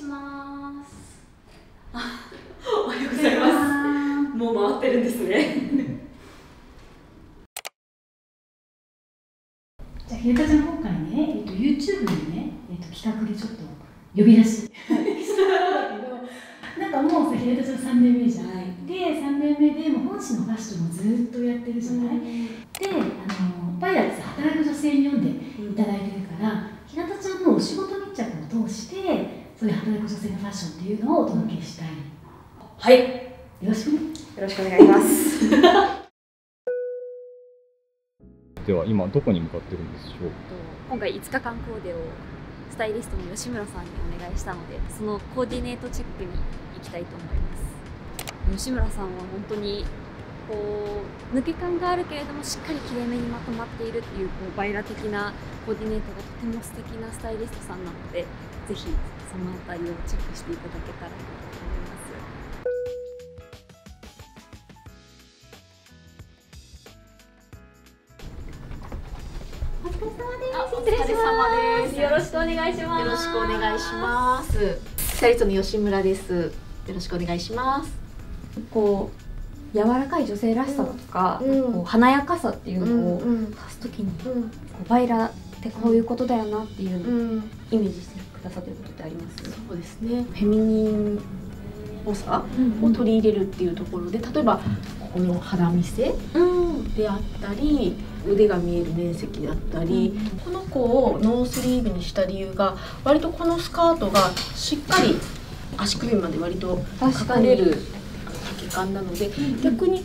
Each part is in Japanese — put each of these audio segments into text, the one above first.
礼します。おはようございます。もう回ってるんですね。じゃあ、ひれたちゃん今回ね、えっと、YouTube にね、えっと、企画でちょっと呼び出し。したんだけど、なんかもうさ、ひれたちゃん3年目じゃん。はい。で、3年目で、もう本誌のファッションもずっとやってるじゃない、で、あの、パイラッツ働く女性に読んでいただいてるから、ひなたちゃんのお仕事密着を通して、そういう働く女性のファッションっていうのをお届けしたい。はいよよろしくね。ろしくお願いします では今どこに向かってるんでしょう？今回5日間コーデをスタイリストの吉村さんにお願いしたのでそのコーディネートチェックに行きたいと思います吉村さんは本当にこう抜け感があるけれどもしっかりきれいめにまとまっているっていうこうバイラ的なコーディネートがとても素敵なスタイリストさんなのでぜひそのあたりをチェックしていただけたらと思いますお疲れ様です。よろしくお願いします。よろしくお願いします。スタイリストの吉村です。よろしくお願いします。こう柔らかい女性らしさとか、うんこう華やかさっていうのをうん足すときに、こうんうバイラってこういうことだよなっていうのをうん。イメージしてくださってることってあります？そうですね。フェミニンっぽさを取り入れるっていうところで、例えばここの肌見せうん。であったり、腕が見える面積であったり、この子をノースリーブにした理由が割とこのスカートがしっかり足首まで割と隠れる丈感なので、逆に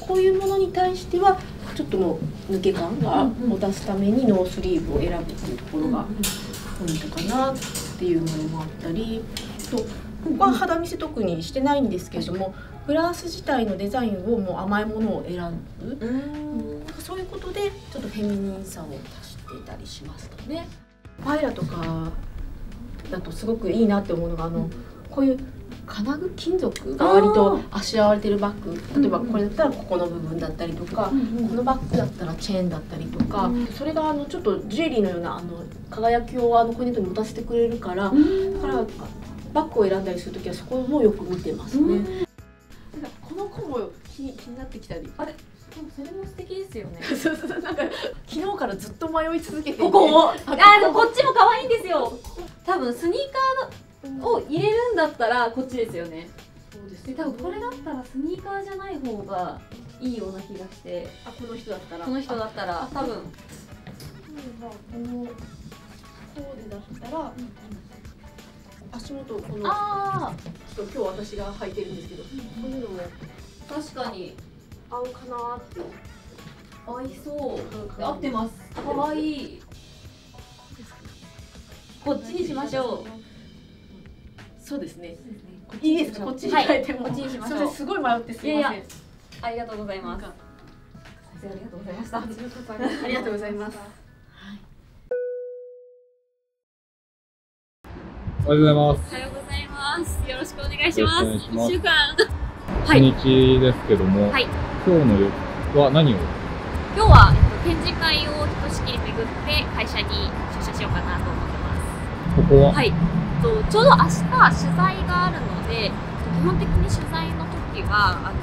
こういうものに対してはちょっともう抜け感がを出すためにノースリーブを選ぶっていうところがポイントかなっていうのもあったりとここは肌見せ特にしてないんですけれどもブラウス自体のデザインをもう甘いものを選ぶ。なん。かそういうことでちょっとフェミニンさを足していたりしますかね。パイラとかだとすごくいいなって思うのがあのこういう金具金属が割とあしらわれてるバッグ例えばこれだったらここの部分だったりとか、このバッグだったらチェーンだったりとか、それがあのちょっとジュエリーのようなあの輝きをあのコーディネートに持たせてくれるから、だからバッグを選んだりするときはそこもよく見てますね。なんかこの子も気に気になってきたり。あれ？それも素敵ですよね。そうそうなんか昨日からずっと迷い続けてここを。ああでもこっちも可愛いんですよ。多分スニーカーを入れるんだったらこっちですよね。そうですで多分これだったらスニーカーじゃない方がいいような気がして。あこの人だったら。この人だったら。多分。例えばこのコーデだったら、足元をこのあちょっと今日私が履いてるんですけど、こういうのもあ確かに合うかなって。合いそう。合ってまます。可愛い。こっちにしましょうそうですね。こいいですか？こっちにはい。変えても、こっちにしましょう。すごい迷ってすいません。いやいありがとうございます。ありがとうございました。ありがとうございます。おはようございます。おはようございます。よろしくお願いします。一週間。はい。初日ですけども、はい。今日の夜は何を？今日は、えっと、展示会をひとしきり巡って会社に出社しようかなと思ってここは、はい、とちょうど明日取材があるので基本的に取材の時はあの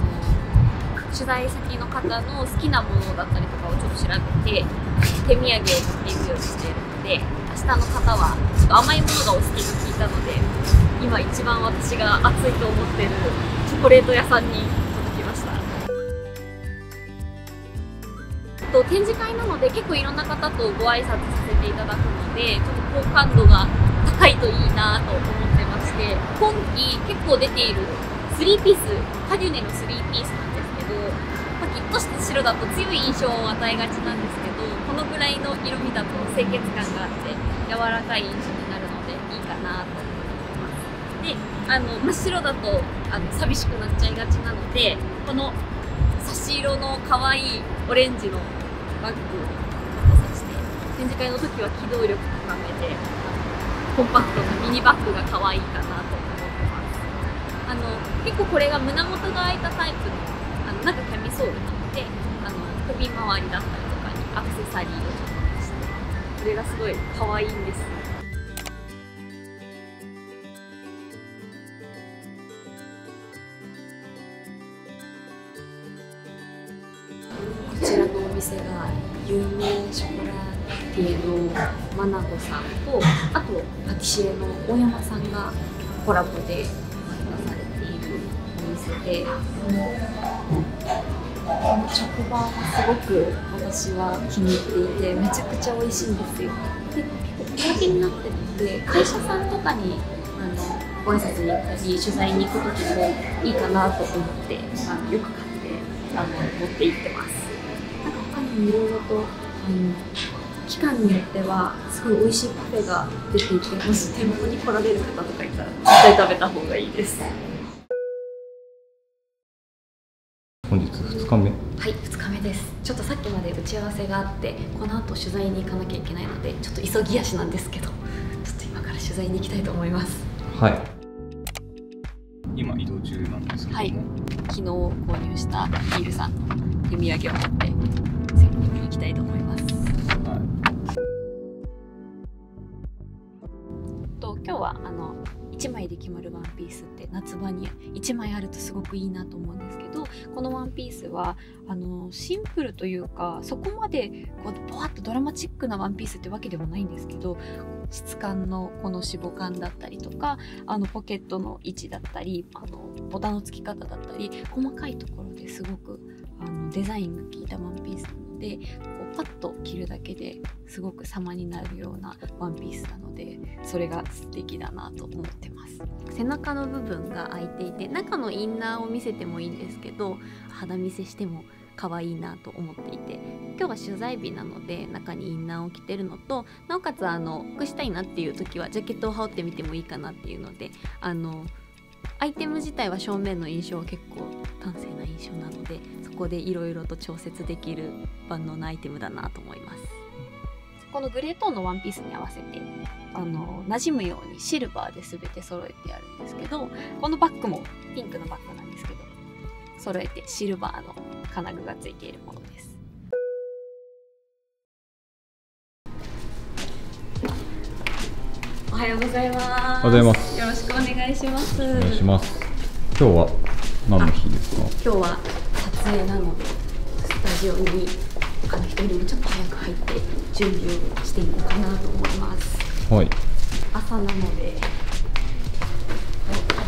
取材先の方の好きなものだったりとかをちょっと調べて手土産を持っていくようにしているので明日の方はちょっと甘いものがお好きと聞いたので今一番私が熱いと思ってるチョコレート屋さんに届きました。と展示会なので結構いろんな方とご挨拶させていただくのでちょっと好感度が高いといいなと思ってまして今季結構出ているスリーピースカデュネのスリーピースなんですけどパキッとした白だと強い印象を与えがちなんですけどこのぐらいの色味だと清潔感があって柔らかい印象になるのでいいかなと思ってます。であの真っ白だとあの寂しくなっちゃいがちなのでこの差し色の可愛いオレンジのバッグをさして展示会の時は機動力高めでコンパクトなミニバッグが可愛いかなと思ってます。あの結構これが胸元が開いたタイプのあのなんかキャミソールなのであの首周りだったりとかにアクセサリーをちょっとしてこれがすごい可愛いんです。こちらのお店が有名ショコラティエのマナゴさんとあとパティシエの大山さんがコラボで出されているお店でこの職場はすごく私は気に入っていてめちゃくちゃ美味しいんですよ。で結構小分けになってるので会社さんとかにあのご挨拶に行ったり取材に行く時もいいかなと思ってあのよく買ってあの持って行ってます。なんか他にもいろいろとあの期間によってはすごい美味しいパフェが出ていてもし店舗に来られる方とかいたら絶対食べた方がいいです本日2日目？はい、2日目です。ちょっとさっきまで打ち合わせがあって、この後取材に行かなきゃいけないので、ちょっと急ぎ足なんですけど、ちょっと今から取材に行きたいと思います。はい今移動中なんですけども、はい昨日購入したビールさんの手土産を持って、仙人に行きたいと思います。はあの1枚で決まるワンピースって夏場に1枚あるとすごくいいなと思うんですけどこのワンピースはあのシンプルというかそこまでこうポワッとドラマチックなワンピースってわけでもないんですけど質感のこの脂肪感だったりとかあのポケットの位置だったりあのボタンの付き方だったり細かいところですごくあのデザインが効いたワンピースなのでパッと着るだけですごく様になるようなワンピースなのでそれが素敵だなと思ってます。背中の部分が開いていて中のインナーを見せてもいいんですけど肌見せしても可愛いなと思っていて今日は取材日なので中にインナーを着てるのとなおかつあの服したいなっていう時はジャケットを羽織ってみてもいいかなっていうのであのアイテム自体は正面の印象は結構端正な印象なのでそこでいろいろと調節できる万能なアイテムだなと思います。このグレートーンのワンピースに合わせてあの馴染むようにシルバーで全て揃えてあるんですけどこのバッグもピンクのバッグなんですけど揃えてシルバーの金具がついているものですおはようございます。おはようございます。よろしくお願いします。お願いします。今日は何の日ですか？今日は撮影なのでスタジオに他の人よりもちょっと早く入って準備をしていこうかなと思います。はい。朝なので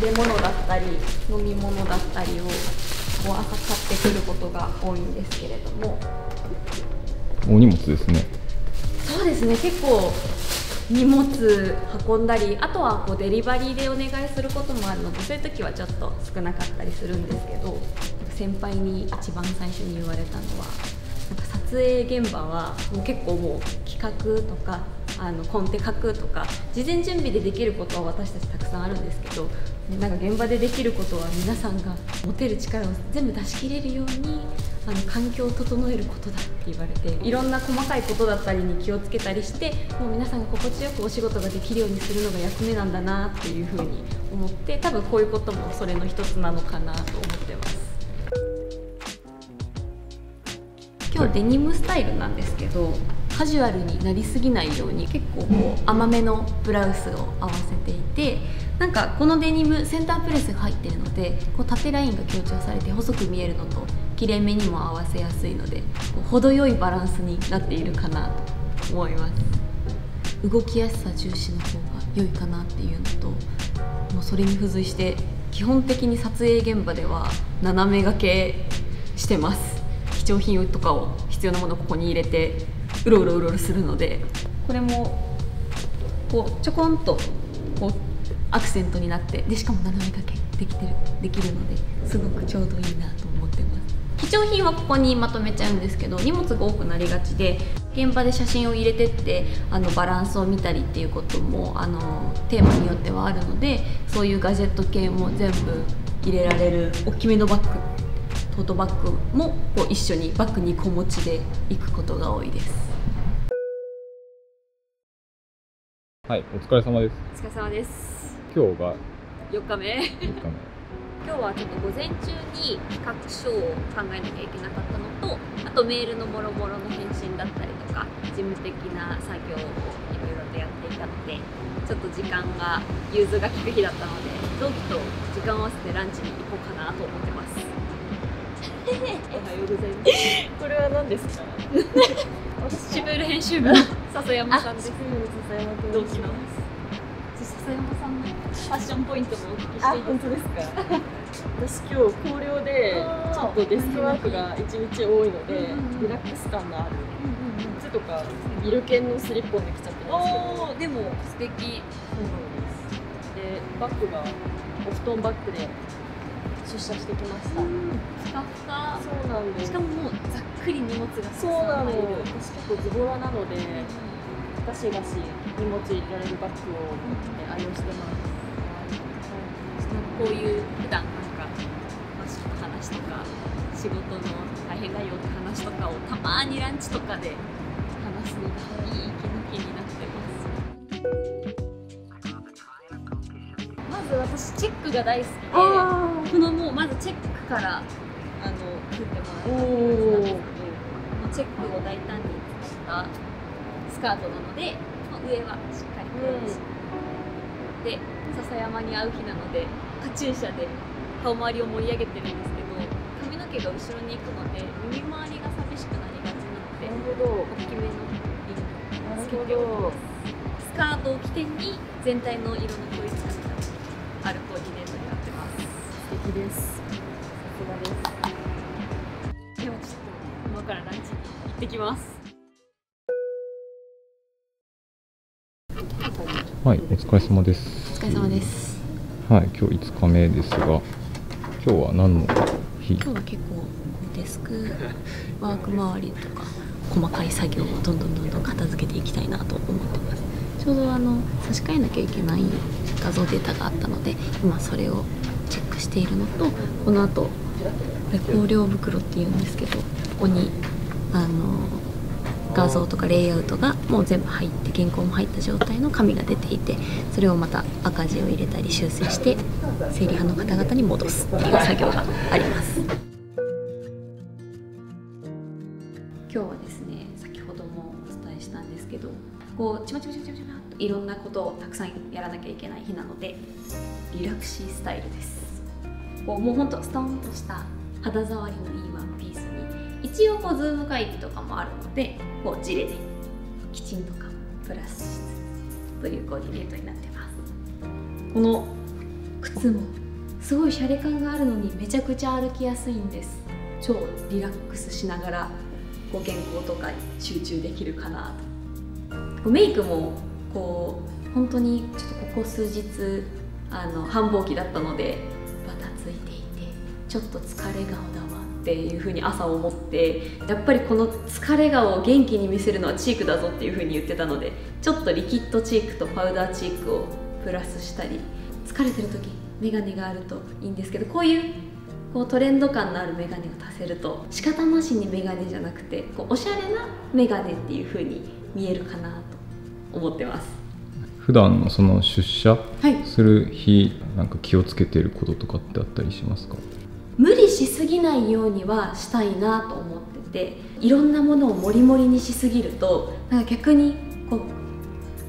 食べ物だったり飲み物だったりをこう朝買ってくることが多いんですけれども。お荷物ですね。そうですね。結構荷物運んだりあとはこうデリバリーでお願いすることもあるのでそういう時はちょっと少なかったりするんですけど先輩に一番最初に言われたのはなんか撮影現場はもう結構もう企画とかあのコンテ書くとか事前準備でできることは私たちたくさんあるんですけどなんか現場でできることは皆さんが持てる力を全部出し切れるようにあの環境を整えることだって言われていろんな細かいことだったりに気をつけたりしてもう皆さんが心地よくお仕事ができるようにするのが役目なんだなっていうふうに思って多分こういうこともそれの一つなのかなと思ってます。今日デニムスタイルなんですけどカジュアルになりすぎないように結構こう甘めのブラウスを合わせていてなんかこのデニムセンタープレスが入ってるのでこう縦ラインが強調されて細く見えるのと切れ目にも合わせやすいので程よいバランスになっているかなと思います。動きやすさ重視の方が良いかなっていうのともうそれに付随して基本的に撮影現場では斜め掛けしてます。貴重品とかを必要なものをここに入れてうろうろうろうろするのでこれもこうちょこんとこうアクセントになってでしかも斜め掛けできてるできるのですごくちょうどいいなと思ってます。貴重品はここにまとめちゃうんですけど荷物が多くなりがちで現場で写真を入れてってあのバランスを見たりっていうこともあのテーマによってはあるのでそういうガジェット系も全部入れられる大きめのバッグトートバッグもこう一緒にバッグに小持ちで行くことが多いです。はいお疲れ様です。お疲れ様です。今日が4日目。4日目今日はちょっと午前中に企画書を考えなきゃいけなかったのとあとメールのもろもろの返信だったりとか事務的な作業をいろいろとやっていたのでちょっと時間が融通が利く日だったので同期と時間を合わせてランチに行こうかなと思ってます。おはようございますこれは何ですか？シブル編集部の笹山さんです。笹山君同期の笹山さんのファッションポイントもお聞きしていい本当ですか？私今日校了でちょっとデスクワークが一日多いのでリラックス感のある。靴とかビル犬のスリッポンできちゃってますけど。でも素敵。そうなんです。でバッグがお布団バッグで出社してきました。ふかふかそうなんです。しかももうざっくり荷物がそうなの。私結構ズボラなのでガシガシ荷物入れられるバッグを、ね、愛用してます。こういう普段なんかマシの話とか仕事の大変だよって話とかをたまにランチとかで話すのがいい息抜きになってます。まず私チェックが大好きでこのもうまずチェックからあの組んでもらったんですけどチェックを大胆に使ったスカートなので、まあ、上はしっかり黒いし、で笹山に会う日なのでカチューシャで顔周りを盛り上げてるんですけど髪の毛が後ろに行くので耳周りが寂しくなりがちなので大きめのリングなるつけております。スカートを起点に全体の色の統一感があるコーディネートになってます。素敵です。さすがです。ではちょっと今からランチに行ってきますはい、お疲れ様です。お疲れ様です。はい、今日5日目ですが、今日は何の日？今日は結構デスク ワーク周りとか細かい作業をどんどんどんどん片付けていきたいなと思ってます。ちょうどあの差し替えなきゃいけない画像データがあったので今それをチェックしているのとこの後これ光量袋っていうんですけどここにあの画像とかレイアウトがもう全部入って原稿も入った状態の紙が出ていてそれをまた赤字を入れたり修正して整理派の方々に戻すっていう作業があります。今日はですね先ほどもお伝えしたんですけどこうちまちまちまちまといろんなことをたくさんやらなきゃいけない日なのでリラクシースタイルです。こうもうほんとストンとした肌触りのいいワンピース一応こうズーム会議とかもあるのでこうジレできちんとかプラスしつつというコーディネートになってます。この靴もすごいシャレ感があるのにめちゃくちゃ歩きやすいんです。超リラックスしながらこう原稿とかに集中できるかなと。メイクもこう本当にちょっとここ数日あの繁忙期だったのでバタついていてちょっと疲れ顔だっていう風に朝思ってやっぱりこの疲れ顔を元気に見せるのはチークだぞっていう風に言ってたのでちょっとリキッドチークとパウダーチークをプラスしたり疲れてる時メガネがあるといいんですけどこういうこうトレンド感のあるメガネを足せると仕方なしにメガネじゃなくてこうおしゃれなメガネっていう風に見えるかなと思ってます。普段のその出社はい。する日、なんか気をつけてることとかってあったりしますか？しすぎないようにはしたいなと思ってていろんなものをモリモリにしすぎるとなんか逆にこう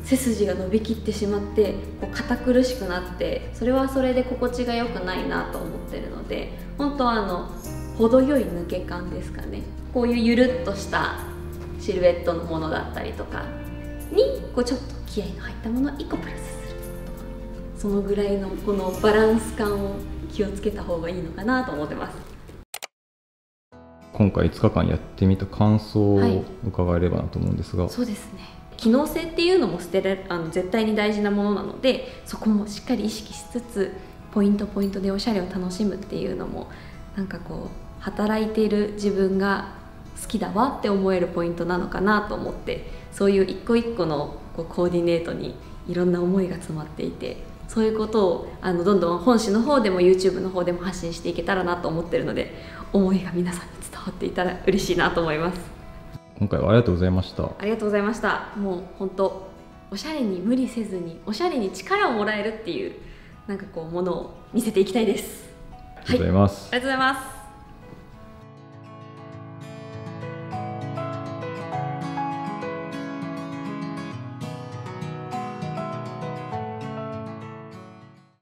背筋が伸びきってしまってこう堅苦しくなってそれはそれで心地が良くないなと思ってるので本当はあの程よい抜け感ですかね。こういうゆるっとしたシルエットのものだったりとかにこうちょっと気合いの入ったものを1個プラスするとかそのぐらいのこのバランス感を気をつけた方がいいのかなと思ってます。今回5日間やってみた感想はいを伺えればなと思うんですが、そうですね。機能性っていうのも捨てられあの絶対に大事なものなのでそこもしっかり意識しつつポイントポイントでおしゃれを楽しむっていうのもなんかこう働いている自分が好きだわって思えるポイントなのかなと思ってそういう一個一個のこうコーディネートにいろんな思いが詰まっていてそういうことをあのどんどん本誌の方でも YouTube の方でも発信していけたらなと思ってるので思いが皆さんに伝わっていたら嬉しいなと思います。今回はありがとうございました。ありがとうございました。もう本当おしゃれに無理せずにおしゃれに力をもらえるっていうなんかこうものを見せていきたいです。ありがとうございます、ありがとうございます